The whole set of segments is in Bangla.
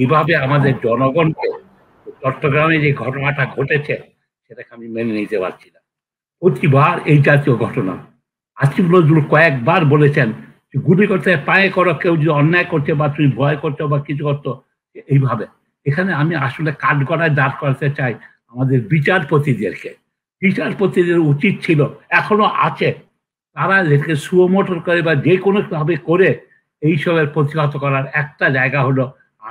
কীভাবে আমাদের জনগণকে চট্টগ্রামে যে ঘটনাটা ঘটেছে, সেটাকে আমি মেনে নিতে পারছি না। প্রতিবার এই জাতীয় ঘটনা। আসিফ নজরুল কয়েকবার বলেছেন গুলি করতে পায়ে করো, কেউ যদি অন্যায় করছে বা তুমি ভয় করছ বা কিছু করতো এইভাবে। এখানে আমি আসলে কাঠগড়ায় দাঁড় করাতে চাই আমাদের বিচারপতিদেরকে। বিচারপতিদের উচিত ছিল, এখনও আছে। তারা এদেরকে সুমোটর করে বা যে কোনো ভাবে করে, এইসবের প্রতিহত করার একটা জায়গা হলো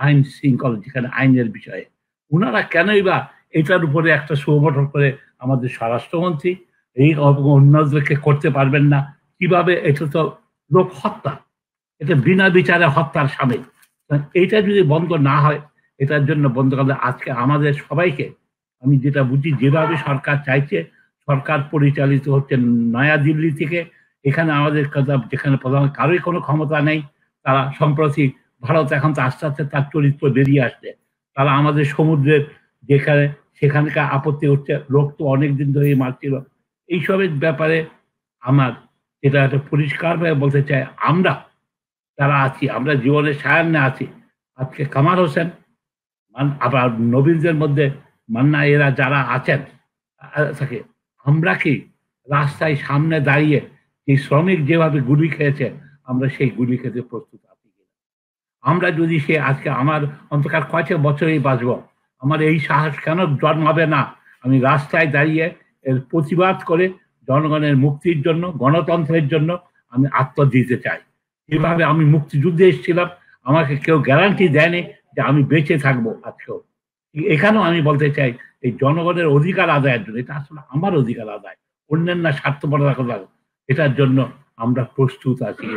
আইন শৃঙ্খলা যেখানে আইনের বিষয়ে। ওনারা কেনই বা এটার উপরে একটা সুমোটর করে আমাদের স্বরাষ্ট্রমন্ত্রী, এই অন্যদেরকে করতে পারবেন না, কীভাবে এটা তো লোক হত্যা। এটা বিনা বিচারে হত্যার সামিল। এইটা যদি বন্ধ না হয়, এটার জন্য বন্ধ করলে আজকে আমাদের সবাইকে, আমি যেটা বুঝি যেভাবে সরকার চাইছে, সরকার পরিচালিত হচ্ছে নয়া দিল্লি থেকে, এখানে আমাদের কথা, যেখানে প্রধান, কারোই কোনো ক্ষমতা নেই, তারা সম্প্রতি ভারত এখন তো আস্তে আস্তে তার চরিত্র বেরিয়ে আসছে। তারা আমাদের সমুদ্রের যেখানে, সেখানকার আপত্তি হচ্ছে, লোক তো অনেকদিন ধরে মারছিল। এইসবের ব্যাপারে আমার যেটা একটা পরিষ্কারভাবে বলতে চাই, আমরা যারা আছি, আমরা জীবনের সায়ান্নে আছি, আজকে কামাল হোসেন আবার নবীনদের মধ্যে মান্না এরা যারা আছেন থাকে, আমরা কি রাস্তায় সামনে দাঁড়িয়ে এই শ্রমিক যেভাবে গুলি খেয়েছে, আমরা সেই গুলি খেতে প্রস্তুত আমরা যদি সে আজকে আমার অন্তকার কয়েক বছরেই বাঁচব? আমার এই সাহস কেন জন্মাবে না? আমি রাস্তায় দাঁড়িয়ে এর প্রতিবাদ করে জনগণের মুক্তির জন্য, গণতন্ত্রের জন্য আমি আত্ম দিতে চাই। এভাবে আমি মুক্তিযুদ্ধে এসেছিলাম, আমাকে কেউ গ্যারান্টি দেয়নি যে আমি বেঁচে থাকব আজকেও। এখানেও আমি বলতে চাই, এই জনগণের অধিকার আদায়ের জন্য, এটা আসলে আমার অধিকার আদায়, অন্যান্য স্বার্থপরতা কথা এটার জন্য আমরা প্রস্তুত আছি।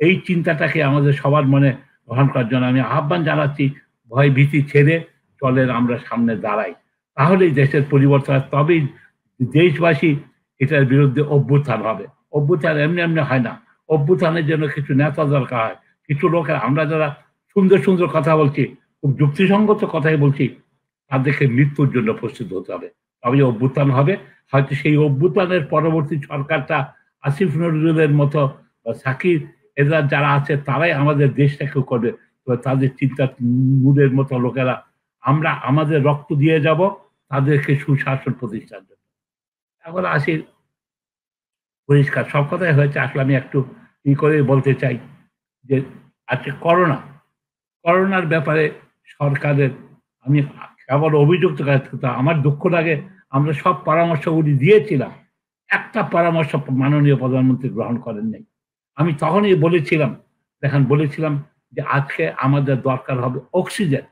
এই চিন্তাটাকে আমাদের সবার মনে গ্রহণ করার জন্য আমি আহ্বান জানাচ্ছি, ভয় ভীতি ছেড়ে চলেন আমরা সামনে দাঁড়াই। তাহলেই দেশের পরিবর্তন তবেই দেশবাসী এটার বিরুদ্ধে অভ্যুত্থান হবে। অভ্যুত্থান এমনি এমনি হয় না। অভ্যুত্থানের জন্য কিছু নেতা দরকার হয়, কিছু লোকের আমরা যারা সুন্দর সুন্দর কথা বলছি, খুব যুক্তিসঙ্গত কথাই বলছি, তাদেরকে মৃত্যুর জন্য প্রস্তুত হতে হবে। তবে অভ্যুত্থান হবে। হয়তো সেই অভ্যুত্থানের পরবর্তী সরকারটা আসিফ নজরুলের মতো সাকির এরা যারা আছে, তারাই আমাদের দেশটাকে করবে। তাদের চিন্তা মুডের মতো লোকেরা, আমরা আমাদের রক্ত দিয়ে যাব, তাদেরকে সুশাসন প্রতিষ্ঠার জন্য। এখন আসি। পরিষ্কার, সব কথাই হয়েছে। আসলে আমি একটু ই করে বলতে চাই যে, আজকে করোনা। করোনার ব্যাপারে সরকারের, আমি কেবল অভিযুক্ত আমার দুঃখ লাগে আমরা সব পরামর্শগুলি দিয়েছিলাম। একটা পরামর্শ মাননীয় প্রধানমন্ত্রী গ্রহণ করেন নাই আমি তখনই বলেছিলাম, দেখেন বলেছিলাম যে আজকে আমাদের দরকার হবে অক্সিজেন।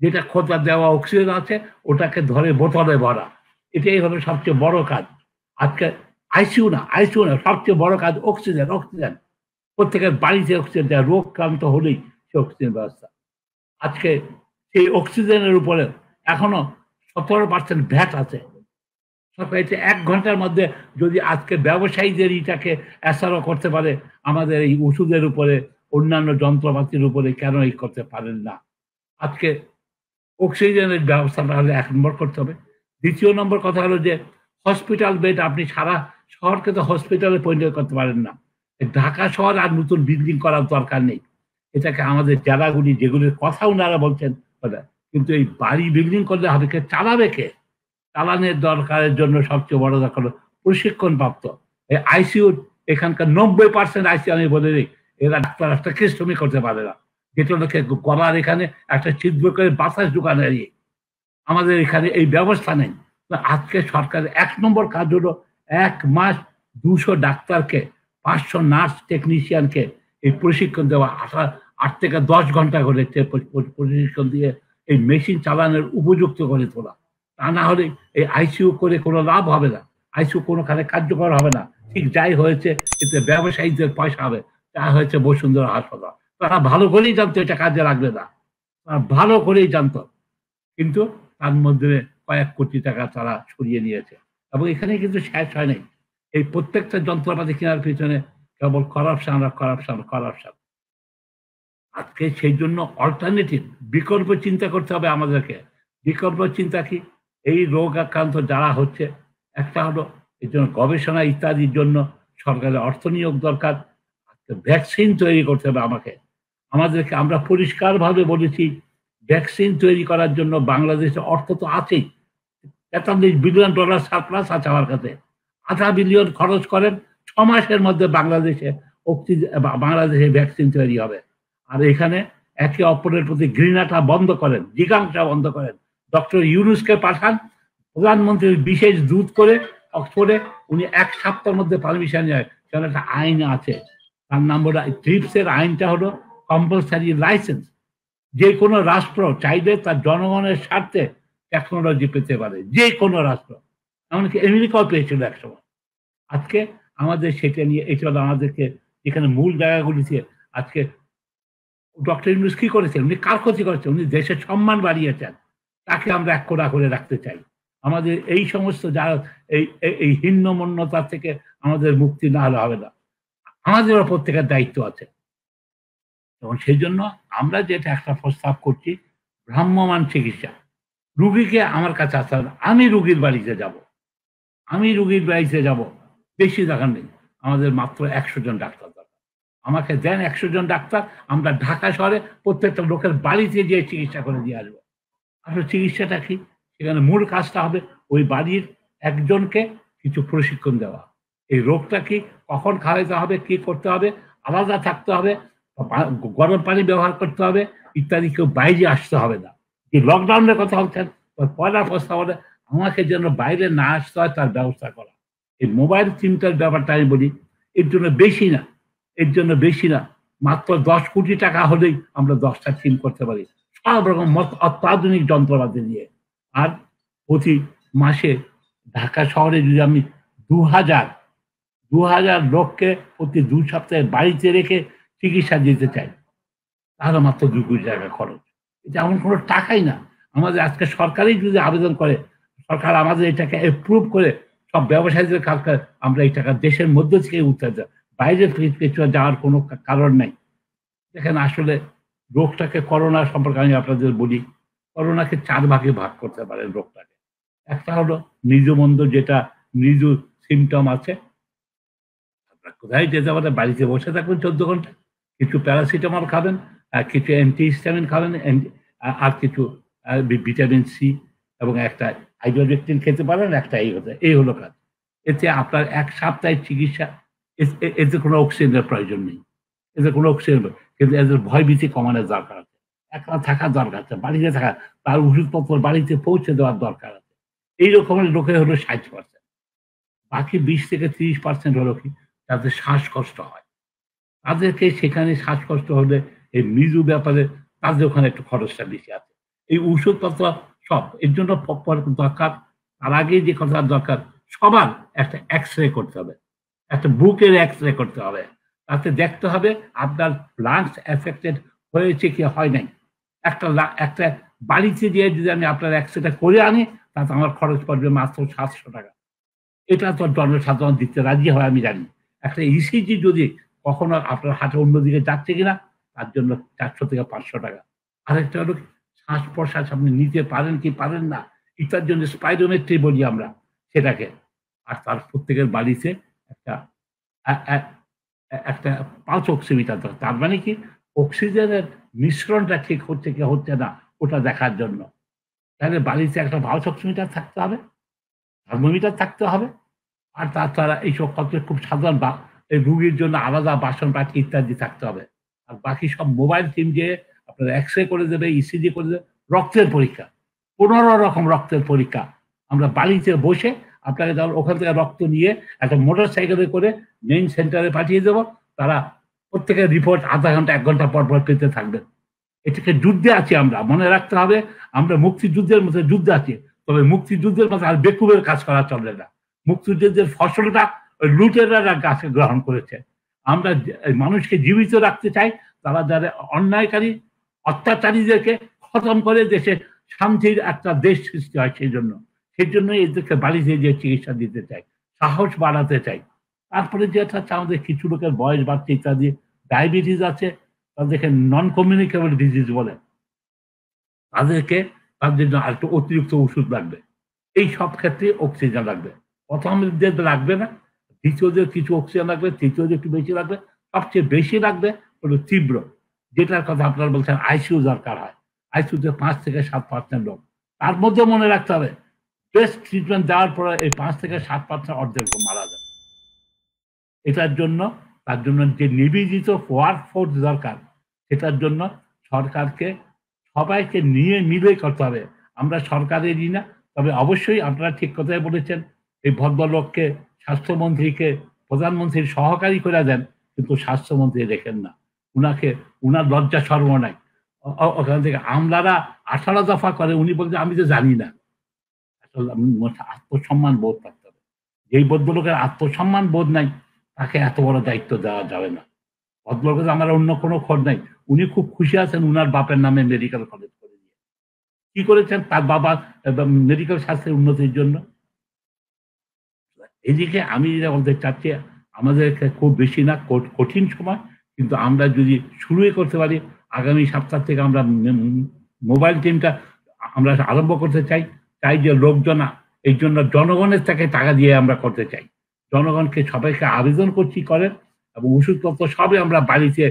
যেটা খোঁজা দেওয়া অক্সিজেন আছে, ওটাকে ধরে বোতলে ভরা। এটাই হলো সবচেয়ে বড় কাজ। আজকে আইসিউ না আইসিউ না, সবচেয়ে বড় কাজ অক্সিজেন অক্সিজেন। প্রত্যেকের বাড়িতে অক্সিজেন দেয় রোগক্রান্ত হলেই সে অক্সিজেন ব্যবস্থা। আজকে সেই অক্সিজেনের উপরে এখনও সতেরো পার্সেন্ট ভ্যাট আছে। সরকার এক ঘণ্টার মধ্যে যদি আজকে ব্যবসায়ীদের ইটাকে এসারও করতে পারে, আমাদের এই ওষুধের উপরে, অন্যান্য যন্ত্রপাতির উপরে কেন এই করতে পারেন না? আজকে অক্সিজেনের ব্যবস্থাটা হলে এক নম্বর করতে হবে। দ্বিতীয় নম্বর কথা হলো যে, হসপিটাল বেড আপনি সারা শহরকে তো হসপিটালে পরিণত করতে পারেন না। ঢাকা শহর আর নতুন বিল্ডিং করার দরকার নেই। এটাকে আমাদের জেলাগুলি যেগুলির কথা ওনারা বলছেন কিন্তু এই বাড়ি বিল্ডিং করলে হবে কে? চালাবে কে? চালানের দরকারের জন্য সবচেয়ে বড় দরকার প্রশিক্ষণ প্রাপ্ত এই আইসিউ এখানকার নব্বই পার্সেন্ট আইসিউ আমি বলে দিই, এরা ডাক্তার একটা কেষ্টমি করতে পারে না। যেটা গলার এখানে একটা ছিদ্র করে বাতাস ঢুকানো আমাদের এখানে এই ব্যবস্থা নেই। আজকে সরকারের এক নম্বর কাজ হলো এক মাস দুশো ডাক্তারকে, পাঁচশো নার্স টেকনিশিয়ানকে এই প্রশিক্ষণ দেওয়া। আশা আট থেকে দশ ঘণ্টা করে প্রশিক্ষণ দিয়ে এই মেশিন চালানোর উপযুক্ত করে তোলা। তা না হলে এই আইসিউ করে কোনো লাভ হবে না। আইসিউ কোনোখানে কার্যকর হবে না। ঠিক যাই হয়েছে, এতে ব্যবসায়ীদের পয়সা হবে। যা হয়েছে বসুন্ধরা হাসপাতাল। তারা ভালো করেই জানতো এটা কাজে লাগবে না। তারা ভালো করেই জানতো। কিন্তু তার মধ্যে কয়েক কোটি টাকা তারা সরিয়ে নিয়েছে এবং এখানে কিন্তু শেষ হয় নাই। এই প্রত্যেকটা যন্ত্রপাতি কেনার পিছনে কেবল করাপশন আর করাপশন করাপশন আজকে সেই জন্য অল্টারনেটিভ বিকল্প চিন্তা করতে হবে আমাদেরকে। বিকল্প চিন্তা কি? এই রোগ আক্রান্ত যারা হচ্ছে, একটা হলো এই জন্য গবেষণা ইত্যাদির জন্য সরকারের অর্থ নিয়োগ দরকার ভ্যাকসিন তৈরি করতে হবে আমাকে। আমাদেরকে আমরা পরিষ্কারভাবে বলেছি ভ্যাকসিন তৈরি করার জন্য বাংলাদেশে অর্থ তো আছেই। তেতাল্লিশ বিলিয়ন ডলার সারপ্লাস আছে আমার কাছে। আধা বিলিয়ন খরচ করেন, ছ মাসের মধ্যে বাংলাদেশে বাংলাদেশে ভ্যাকসিন তৈরি হবে। আর এখানে একে অপরের প্রতি ঘৃণাটা বন্ধ করেন জিজ্ঞাসা বন্ধ করেন। ডক্টর ইউনুসকে পাঠান, প্রধানমন্ত্রীর বিশেষ দূত করে, অক্সফোর্ডে উনি এক সপ্তাহের মধ্যে পারমিশন নেয়। কারণ একটা আইন আছে। তার নাম ট্রিপসের আইনটা হলো কম্পালসারি লাইসেন্স যে কোনো রাষ্ট্র চাইলে তার জনগণের স্বার্থে টেকনোলজি পেতে পারে, যে কোনো রাষ্ট্র। এমনকি আমেরিকাও পেয়েছিল একসময় আজকে আমাদের সেটা নিয়ে, এটা হলো আমাদেরকে যেখানে মূল জায়গাগুলিতে আজকে ডক্টর ইউনুস কি করেছেন? উনি কার ক্ষতি করেছেন? উনি দেশের সম্মান বাড়িয়েছেন। তাকে আমরা এক কোড়া করে রাখতে চাই। আমাদের এই সমস্ত যারা এই এই থেকে আমাদের মুক্তি না হলে হবে না। আমাদের থেকে দায়িত্ব আছে। এবং সেই জন্য আমরা যেটা একটা প্রস্তাব করছি ভ্রাম্যমান চিকিৎসা। রুগীকে আমার কাছে আসতে হবে আমি রুগীর বাড়িতে যাব। আমি রুগীর বাড়িতে যাব। বেশি দরকার নেই। আমাদের মাত্র একশো জন ডাক্তার দরকার। আমাকে দেন একশো জন ডাক্তার। আমরা ঢাকা শহরে প্রত্যেকটা লোকের বাড়িতে গিয়ে চিকিৎসা করে দিয়ে আসব। আসলে চিকিৎসাটা কি? সেখানে মূল কাজটা হবে ওই বাড়ির একজনকে কিছু প্রশিক্ষণ দেওয়া। এই রোগটা কি? কখন খাওয়াইতে হবে? কি করতে হবে? আলাদা থাকতে হবে গরম পানি ব্যবহার করতে হবে, ইত্যাদি কেউ বাইরে আসতে হবে না। যে লকডাউনের কথা বলছেন পয়লা প্রস্তাব হলে আমাকে যেন বাইরে না আসতে হয়, তার ব্যবস্থা করা। এই মোবাইল চিন্তার ব্যাপারটা আমি বলি, এর জন্য বেশি না, এর জন্য বেশি না, মাত্র দশ কোটি টাকা হলেই আমরা দশটা সিম করতে পারি। সব রকম অত্যাধুনিক যন্ত্রপাতি দিয়ে। আর প্রতি মাসে ঢাকা শহরে যদি আমি দু হাজার দু হাজার লোককে প্রতি দু সপ্তাহে বাড়িতে রেখে চিকিৎসা দিতে চাই, তাহলে মাত্র দু কোটি টাকা খরচ। এটা এমন কোনো টাকাই না। আমাদের আজকে সরকারই যদি আবেদন করে, সরকার আমাদের এটাকে অ্যাপ্রুভ করে, সব ব্যবসায়ীদের কাজ করে আমরা এই টাকা দেশের মধ্যে থেকে উঠতে বাইরে যাওয়ার কোনো কারণ নাই। দেখেন আসলে রোগটাকে করোনা সম্পর্কে আমি আপনাদের বলি, করোনাকে চার ভাগে ভাগ করতে পারেন রোগটাকে। একটা হলো নিজ মন্দ যেটা নিজ সিমটম আছে, আপনার কোথায় যেতে পারে বাড়িতে বসে থাকবেন চোদ্দ ঘণ্টা, কিছু প্যারাসিটামল খাবেন, আর কিছু অ্যান্টিহিস্টামিন খাবেন আর কিছু ভিটামিন সি এবং একটা আইডোরেকটিন খেতে পারেন, একটা এই হতে এই হলো কাজ। এতে আপনার এক সপ্তাহের চিকিৎসা এতে কোনো অক্সিজেনের প্রয়োজন নেই। এতে কোনো অক্সিজেন কিন্তু এদের ভয়ভীতি কমানোর দরকার আছে। একলা থাকার দরকার আছে, বাড়িতে থাকা, তার ওষুধপত্র বাড়িতে পৌঁছে দেওয়ার দরকার আছে। এই রকমের লোকের হলো ষাট পার্সেন্ট বাকি বিশ থেকে তিরিশ পার্সেন্ট হলো কি? তাদের শ্বাসকষ্ট হয়। তাদেরকে সেখানে শ্বাসকষ্ট হলে এই মৃদু ব্যাপারে তাদের ওখানে একটু খরচটা বেশি আছে। এই ওষুধপত্র সব, এর জন্য দরকার। তার আগে যে কথা দরকার, সবার একটা এক্স রে করতে হবে। একটা বুকের এক্স রে করতে হবে। তাতে দেখতে হবে আপনার লাংস এফেক্টেড হয়েছে কি হয় নাই। একটা একটা বাড়িতে দিয়ে যদি আমি আপনার এক্সরেটা করে আনি, তাতে আমার খরচ পড়বে মাত্র সাতশো টাকা। এটা তো জনসাধারণ দিতে রাজি হয়, আমি জানি। একটা ইসিজি যদি কখনো আপনার হাতে অন্যদিকে যাচ্ছে কিনা, তার জন্য চারশো থেকে পাঁচশো টাকা। আরেকটা হলো শ্বাস প্রশ্বাস আপনি নিতে পারেন কি পারেন না, এটার জন্য স্পাইডোমেট্রি বলি আমরা সেটাকে। আর তার প্রত্যেকের বাড়িতে একটা একটা পাঁচ অক্সিমিটার দরকার। তার মানে কি? অক্সিজেনের মিশ্রণটা ঠিক হচ্ছে কি হচ্ছে না, ওটা দেখার জন্য। তাহলে বাড়িতে একটা পালস অক্সিমিটার থাকতে হবে, থার্মোমিটার থাকতে হবে, আর তাছাড়া এইসব কত খুব সাধারণ বা এই রুগীর জন্য আলাদা বাসন পাটি ইত্যাদি থাকতে হবে। আর বাকি সব মোবাইল টিম যে আপনার এক্স রে করে দেবে, ইসিজি করে দেবে, রক্তের পরীক্ষা, পনেরো রকম রক্তের পরীক্ষা। আমরা বাড়িতে বসে আপনাকে ধর ওখান থেকে রক্ত নিয়ে একটা মোটর সাইকেলে করে মেইন সেন্টারে পাঠিয়ে দেবো। তারা প্রত্যেকের রিপোর্ট আধা ঘণ্টা, এক ঘণ্টা পর পর পেতে থাকবেন এটাকে যুদ্ধে আছি আমরা, মনে রাখতে হবে আমরা মুক্তিযুদ্ধের মধ্যে যুদ্ধে আছি। তবে মুক্তিযুদ্ধের মধ্যে আর বেকুবের কাজ করা চলে না। মুক্তিযুদ্ধের ফসলটা ওই লুটেরা গাছে গ্রহণ করেছে। আমরা মানুষকে জীবিত রাখতে চাই, তারা যারা অন্যায়কারী, অত্যাচারীদেরকে খতম করে দেশে শান্তির একটা দেশ সৃষ্টি হয় সেই জন্য। সেই জন্য এদেরকে বাড়িতে যে চিকিৎসা দিতে চাই, সাহস বাড়াতে চাই। তারপরে যেটা আমাদের কিছু লোকের বয়স বাড়ছে ইত্যাদি, ডায়াবেটিস আছে, তাদেরকে নন কমিউনিকেবল ডিজিজ বলে। তাদেরকে তাদের জন্য একটু অতিরিক্ত ওষুধ লাগবে। এই সব ক্ষেত্রে অক্সিজেন লাগবে। প্রথমদের লাগবে না, দ্বিতীয়দের কিছু অক্সিজেন লাগবে, তৃতীয়দের একটু বেশি লাগবে, সবচেয়ে বেশি লাগবে হলো তীব্র, যেটার কথা আপনারা বলছেন আইসিউ দরকার হয়। আইসিউতে পাঁচ থেকে সাত পার্সেন্ট লোক তার মধ্যে মনে রাখতে হবে বেস্ট ট্রিটমেন্ট দেওয়ার পরে এই পাঁচ থেকে সাত পার্সেন্ট অর্ধেক মারা যাবে। এটার জন্য, তার জন্য যে নিবেদিত ওয়ার্ক ফোর্স দরকার, সেটার জন্য সরকারকে, সবাইকে নিয়ে মিলে করতে হবে। আমরা সরকারেরই না, তবে অবশ্যই আপনারা ঠিক কথাই বলেছেন, এই ভদ্রলোককে, স্বাস্থ্যমন্ত্রীকে, প্রধানমন্ত্রীর সহকারী করে দেন, কিন্তু স্বাস্থ্যমন্ত্রী রেখেন না। উনাকে, উনার লজ্জা সর্ব নাই ওখান থেকে আমলারা আঠারো দফা করে, উনি বলছে, আমি তো জানি না। আত্মসম্মান বোধ থাকতে হবে। যেই ভদ্রলোকের আত্মসম্মান বোধ নাই, তাকে এত বড় দায়িত্ব দেওয়া যাবে না। ভদ্রলোকের আমার অন্য কোনো খোঁজ নাই। উনি খুব খুশি আছেন উনার বাপের নামে মেডিকেল কলেজ করে দিয়ে। কি করেছেন? তার বাবা মেডিকেল স্বাস্থ্যের উন্নতির জন্য। এদিকে আমি যেটা বলতে চাচ্ছি আমাদের খুব বেশি না, কঠ- কঠিন সময়, কিন্তু আমরা যদি শুরুই করতে পারি, আগামী সপ্তাহ থেকে আমরা মোবাইল টিমটা আমরা আরম্ভ করতে চাই। চাই যে লোকজন, এই জন্য জনগণের থেকে টাকা দিয়ে আমরা করতে চাই। জনগণকে সবাইকে আবেদন করছি করেন এবং ওষুধপত্র সবই আমরা বাড়িতে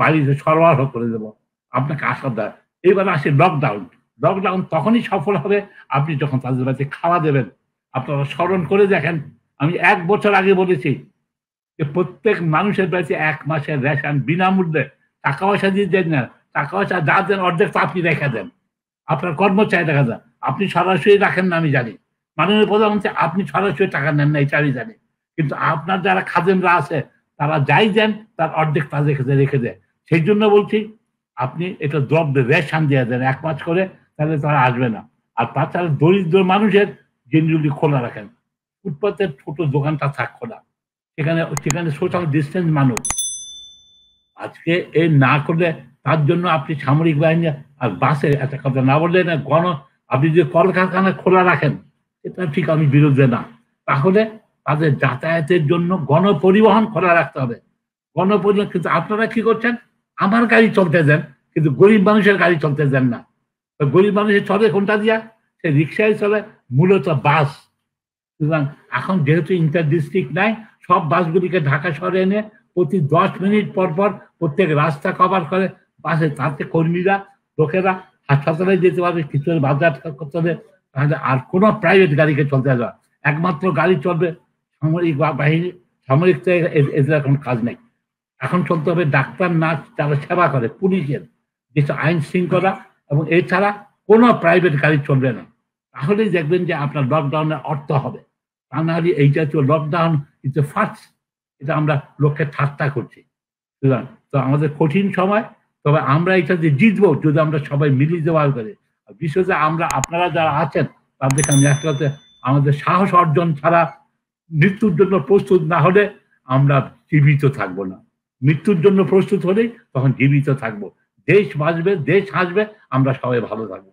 বাড়িতে সরবরাহ করে দেব। আপনাকে আশা দেয়। এবার আসে লকডাউন লকডাউন তখনই সফল হবে, আপনি যখন তাদের বাড়িতে খাওয়া দেবেন। আপনারা স্মরণ করে দেখেন, আমি এক বছর আগে বলেছি যে প্রত্যেক মানুষের বাড়িতে এক মাসের রেশন বিনামূল্যে টাকা পয়সা দিয়ে দেন না। টাকা পয়সা যা দেন অর্ধেক তো আপনি রেখে দেন। আপনার কর্মচারী দেখা যায় আপনি সরাসরি রাখেন না, আমি জানি। মাননীয় প্রধানমন্ত্রী, আপনি সরাসরি টাকা নেন না, এটা আমি জানি। কিন্তু আপনার যারা খাদেমরা আছে, তারা যাই দেন, তার অর্ধেক তা রেখে দেয় রেখে দেয়। সেই জন্য বলছি, আপনি এটা দ্রব্য রেশন দিয়ে দেন, এক মাস করে, তাহলে তারা আসবে না। আর তাছাড়া দরিদ্র মানুষের জিনিসগুলি খোলা রাখেন। ফুটপাতের ছোট দোকানটা থাক খোলা। সেখানে সেখানে সোশ্যাল ডিস্টেন্স মানুষ। আজকে এই না করলে, তার জন্য আপনি সামরিক বাহিনী, আর বাসে একটা কথা না বললে না, গণ আপনি যদি কলকারখানা খোলা রাখেন, এটা ঠিক আমি বিরুদ্ধে না। তাহলে তাদের যাতায়াতের জন্য গণপরিবহন খোলা রাখতে হবে। গণপরিবহন কিন্তু আপনারা কি করছেন? আমার গাড়ি চলতে দেন, কিন্তু গরিব মানুষের গাড়ি চলতে দেন না। গরিব মানুষের চলে কোনটা দিয়া? সে রিক্সায় চলে, মূলত বাস। সুতরাং এখন যেহেতু ইন্টার ডিস্ট্রিক্ট নাই, সব বাসগুলিকে ঢাকা শহরে এনে প্রতি দশ মিনিট পর পর প্রত্যেক রাস্তা কভার করে বাসে তাতে কর্মীরা, লোকেরা হাসপাতালে যেতে পারবে কিছু বাজার করতে হবে, তাহলে আর কোনো প্রাইভেট গাড়িকে চলতে হবে। একমাত্র গাড়ি চলবে, সামরিক বাহিনী, সামরিক এদের এখন কাজ নেই। এখন চলতে হবে ডাক্তার, নার্স, যারা সেবা করে, পুলিশের। যেসব আইন শৃঙ্খলা এবং এছাড়া কোনো প্রাইভেট গাড়ি চলবে না। তাহলেই দেখবেন যে আপনার লকডাউনের অর্থ হবে। তা না হলে এই জাতীয় লকডাউন কিন্তু ফার্স্ট এটা আমরা লোককে ঠাট্টা করছি। সুতরাং, তো আমাদের কঠিন সময় তবে আমরা এটা যে জিতবো, যদি আমরা সবাই মিলিয়ে দেওয়ার করে বিশেষ আমরা, আপনারা যারা আছেন তাদেরকে আমি একটা আমাদের সাহস অর্জন ছাড়া মৃত্যুর জন্য প্রস্তুত না হলে আমরা জীবিত থাকব না। মৃত্যুর জন্য প্রস্তুত হলেই তখন জীবিত থাকব। দেশ বাঁচবে, দেশ হাসবে, আমরা সবাই ভালো থাকব।